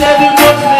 said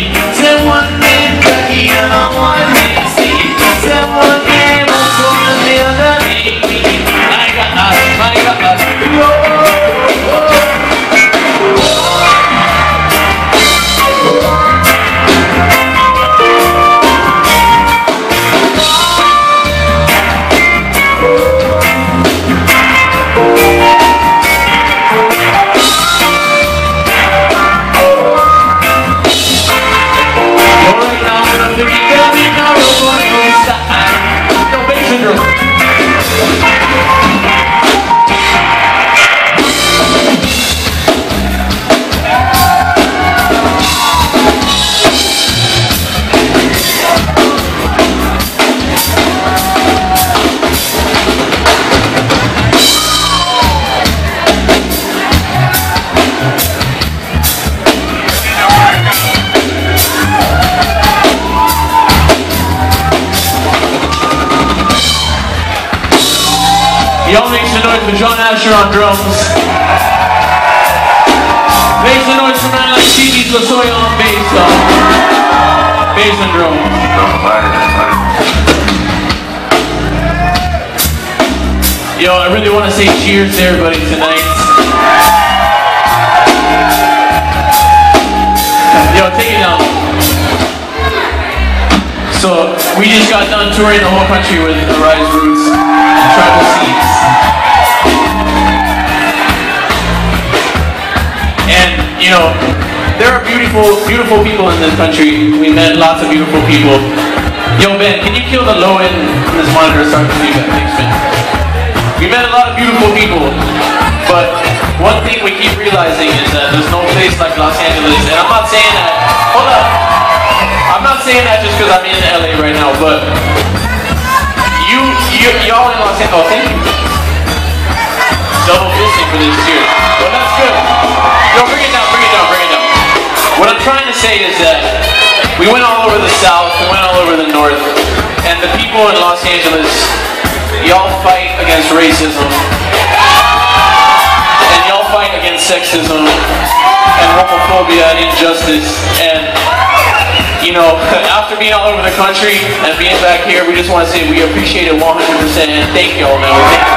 name, Steve. Some noise for John Asher on drums. Make some noise for man like CD's Lasoya on bass, though. Bass and drums. Yo, I really want to say cheers to everybody tonight. Yo, take it down. So, we just got done touring the whole country with the Rise Roots and Tribal Seeds. Beautiful, beautiful people in this country. We met lots of beautiful people. Yo, Ben, can you kill the low end on this monitor so I can see that? Thanks, Ben. We met a lot of beautiful people, but one thing we keep realizing is that there's no place like Los Angeles. And I'm not saying that, hold up. I'm not saying that just because I'm in LA right now, but you, you y'all in Los Angeles, oh, thank you. Double fisting for this cheers. Well, that's good. Say is that we went all over the South, we went all over the North, and the people in Los Angeles, y'all fight against racism, and y'all fight against sexism, and homophobia and injustice, and you know, after being all over the country and being back here, we just want to say we appreciate it 100% and thank y'all, man.